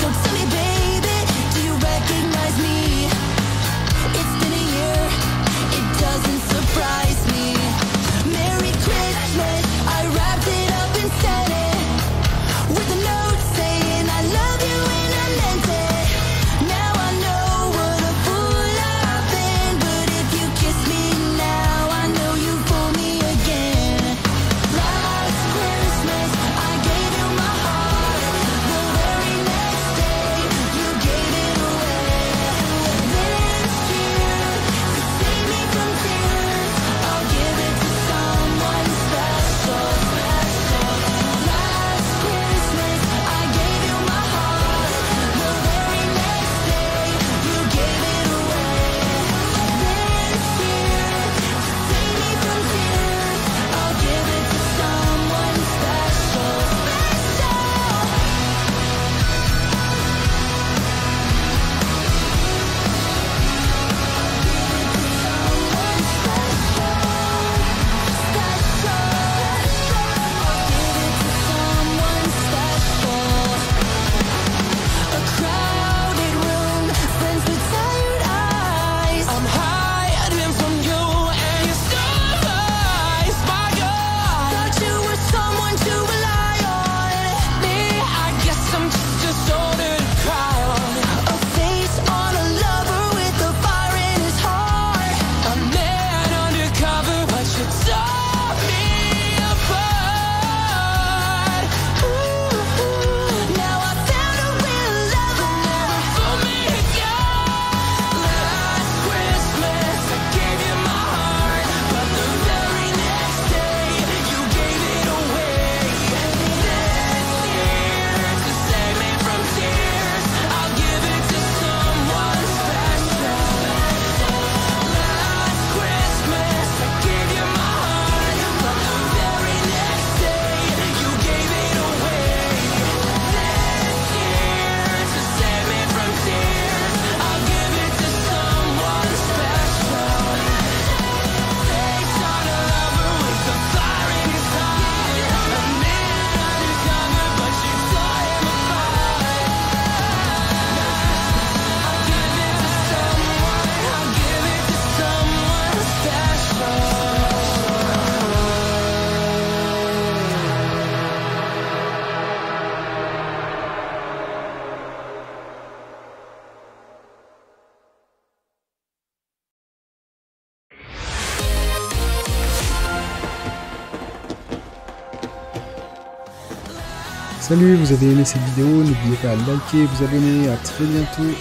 Took Salut, vous avez aimé cette vidéo, n'oubliez pas à liker, vous abonner, à très bientôt.